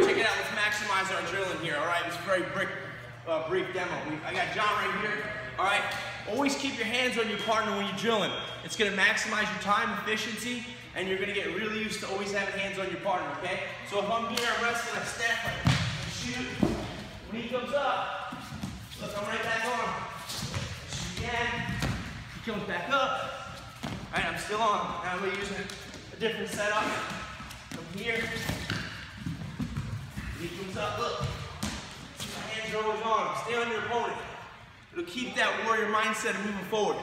Check it out. Let's maximize our drilling here. All right, it's a very brief, uh, brief demo. We, I got John right here. All right, always keep your hands on your partner when you're drilling. It's gonna maximize your time efficiency, and you're gonna get really used to always having hands on your partner, okay? So if I'm here, I'm I step, I shoot. When he comes up, look, I'm right back on him. Shoot again. He comes back up. All right, I'm still on. Now use a, a different setup. From here. Comes up, look. My hands are always on. Stay on your opponent. It'll keep that warrior mindset of moving forward.